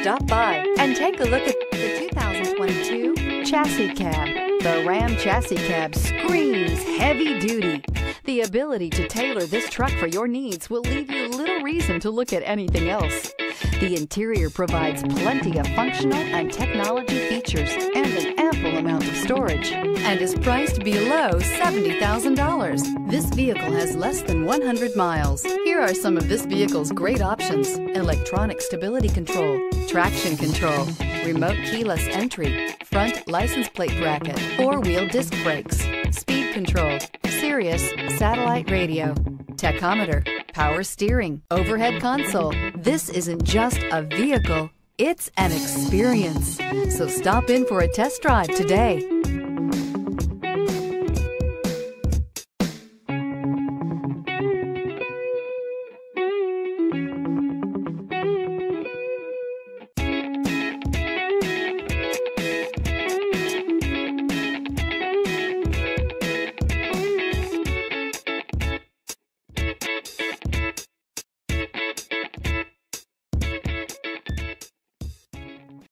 Stop by and take a look at the 2022 Chassis Cab. The Ram Chassis Cab screams heavy duty. The ability to tailor this truck for your needs will leave you little reason to look at anything else. The interior provides plenty of functional and technology features and is priced below $70,000. This vehicle has less than 100 miles. Here are some of this vehicle's great options. Electronic stability control, traction control, remote keyless entry, front license plate bracket, four-wheel disc brakes, speed control, Sirius satellite radio, tachometer, power steering, overhead console. This isn't just a vehicle, it's an experience. So stop in for a test drive today.